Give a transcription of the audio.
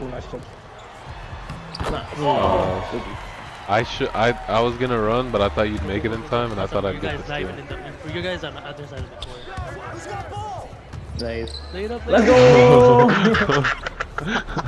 Oh, nice. Oh. I should. I I was gonna run, but I thought you'd make it in time, and I thought I'd get the steal. the, you guys on the other side of the court. Nice. Let's go!